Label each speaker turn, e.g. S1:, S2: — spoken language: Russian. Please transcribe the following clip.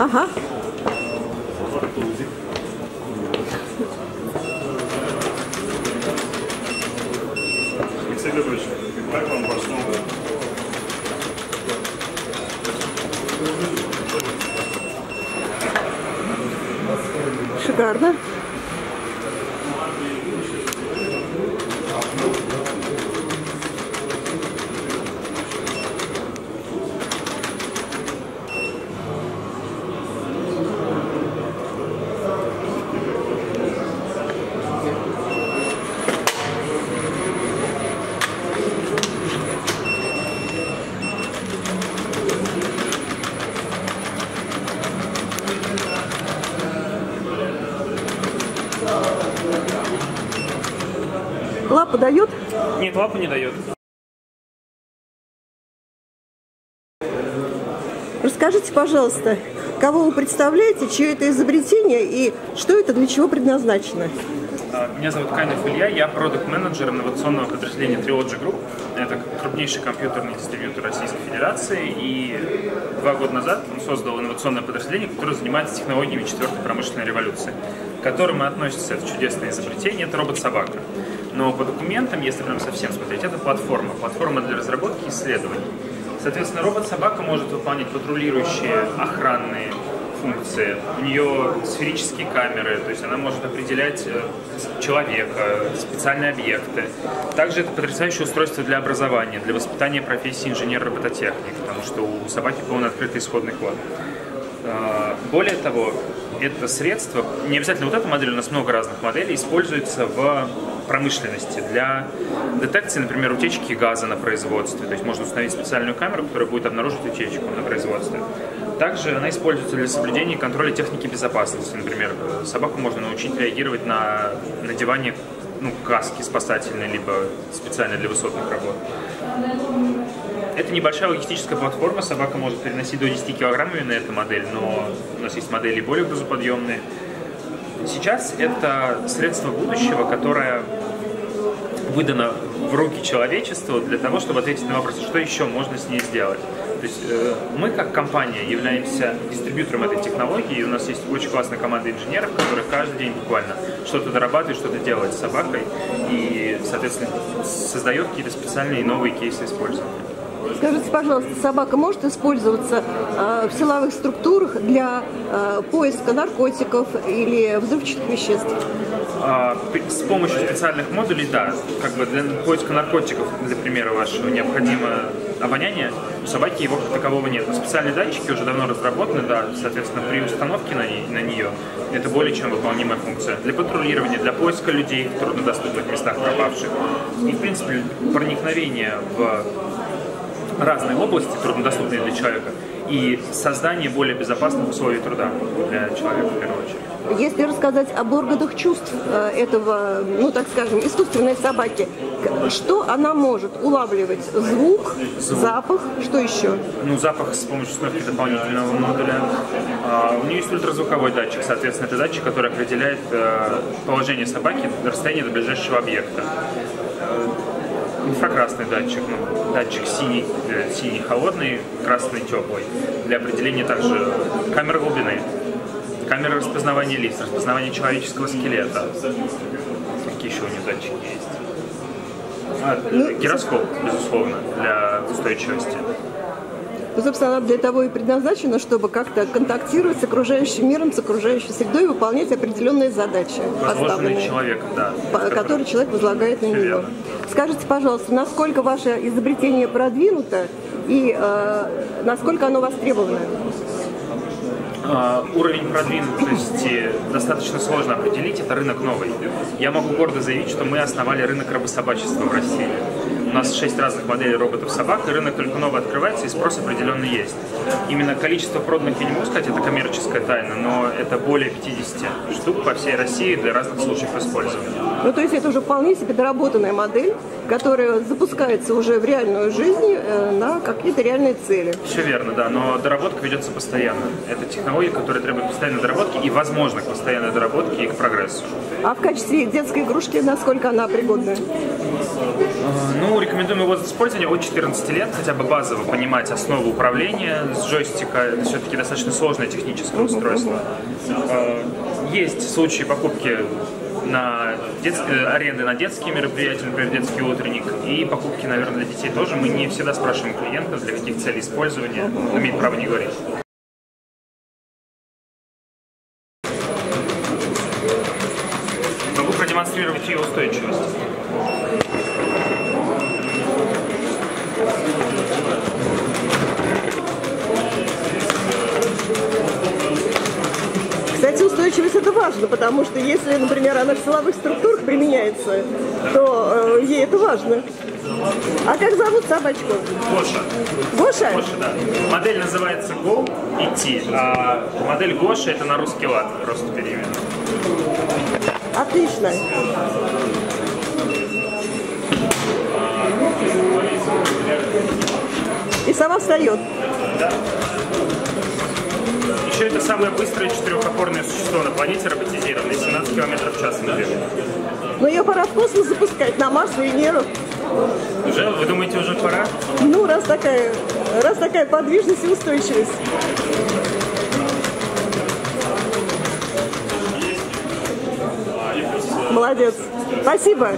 S1: Ага.
S2: Алексей Леонидович, как вам ваш новый?
S1: Шикарно. Лапу дают?
S3: Нет, лапу не дает.
S1: Расскажите, пожалуйста, кого вы представляете, чье это изобретение и что это для чего предназначено?
S3: А, Меня зовут Кайнов Илья, я продукт-менеджер инновационного подразделения Trilogy Group. Это крупнейший компьютерный дистрибьютор Российской Федерации. И два года назад он создал инновационное подразделение, которое занимается технологиями четвертой промышленной революции. К которым относится это чудесное изобретение, это робот-собака. Но по документам, если прям совсем смотреть, это платформа. Платформа для разработки и исследований. Соответственно, робот-собака может выполнять патрулирующие охранные функции. У нее сферические камеры, то есть она может определять э, человека, специальные объекты. Также это потрясающее устройство для образования, для воспитания профессии инженер-робототехник, потому что у собаки полный открытый исходный код. А, Более того, это средство, не обязательно вот эта модель, у нас много разных моделей, используется в промышленности для детекции, например, утечки газа на производстве. То есть можно установить специальную камеру, которая будет обнаружить утечку на производстве. Также она используется для соблюдения и контроля техники безопасности. Например, собаку можно научить реагировать на надевание ну, каски спасательной, либо специально для высотных работ. Это небольшая логистическая платформа, собака может переносить до 10 килограммов на эту модель, но у нас есть модели более грузоподъемные. Сейчас это средство будущего, которое выдано в руки человечеству для того, чтобы ответить на вопрос, что еще можно с ней сделать. То есть э, мы как компания являемся дистрибьютором этой технологии, и у нас есть очень классная команда инженеров, которые каждый день буквально что-то дорабатывает, что-то делает с собакой, и, соответственно, создает какие-то специальные новые кейсы использования.
S1: Скажите, пожалуйста, собака может использоваться э, в силовых структурах для э, поиска наркотиков или взрывчатых веществ?
S3: А, С помощью специальных модулей, да, как бы для поиска наркотиков, для примера вашего, необходимо обоняние, у собаки его как такового нет. Но специальные датчики уже давно разработаны, да, соответственно, при установке на, ней- на нее это более чем выполнимая функция. Для патрулирования, для поиска людей в труднодоступных местах пропавших. И, в принципе, проникновение в разные области, труднодоступные для человека, и создание более безопасных условий труда для человека в первую очередь.
S1: Если рассказать об органах чувств э, этого, ну так скажем, искусственной собаки, что она может улавливать? Звук, запах, что еще?
S3: ну, запах с помощью установки дополнительного модуля. А, у нее есть ультразвуковой датчик, соответственно, это датчик, который определяет э, положение собаки, расстояние до ближайшего объекта. Инфракрасный датчик, ну, датчик синий, э, синий холодный, красный теплый. Для определения также камеры глубины, камеры распознавания лиц, распознавания человеческого скелета. Какие еще у нее датчики есть? А, э, гироскоп, безусловно, для устойчивости.
S1: Ну, собственно, она для того и предназначена, чтобы как-то контактировать с окружающим миром, с окружающей средой и выполнять определенные задачи, поставленные,
S3: человеком, да.
S1: которые человек возлагает на нее.
S3: верно.
S1: Скажите, пожалуйста, насколько ваше изобретение продвинуто и э, насколько оно востребовано?
S3: А, Уровень продвинутости достаточно сложно определить, это рынок новый. Я могу гордо заявить, что мы основали рынок рабособачества в России. У нас шесть разных моделей роботов-собак, и рынок только новый открывается, и спрос определенно есть. Именно количество проданных, я не могу сказать, это коммерческая тайна, но это более 50 штук по всей России для разных случаев использования.
S1: Ну, то есть это уже вполне себе доработанная модель, которая запускается уже в реальную жизнь э, на какие-то реальные цели.
S3: Все верно, да, но доработка ведется постоянно. Это технология, которая требует постоянной доработки и, возможно, к постоянной доработке и к прогрессу.
S1: А в качестве детской игрушки насколько она пригодна?
S3: Ну, рекомендуемый возраст использования от 14 лет, хотя бы базово понимать основу управления с джойстика. Все-таки достаточно сложное техническое устройство. Э, Есть случаи покупки на дет- э, аренды на детские мероприятия, например, детский утренник, и покупки, наверное, для детей тоже. Мы не всегда спрашиваем клиента, для каких целей использования, он имеет право не говорить. Могу продемонстрировать ее устойчивость.
S1: Кстати, устойчивость это важно, потому что если, например, она в силовых структурах применяется, то э, ей это важно. А как зовут собачку?
S3: Гоша.
S1: Гоша?
S3: Гоша, да. Модель называется Go идти, а модель Гоша это на русский лад, просто перевед.
S1: Отлично. И сама встает.
S3: Еще это самое быстрое четырехопорное существо на планете роботизированное, 17 км в час на бег.
S1: Но ее пора в космос запускать, на Марс, Венеру.
S3: Уже? Вы думаете, уже пора?
S1: Ну, раз такая, раз такая подвижность и устойчивость. Молодец. Спасибо.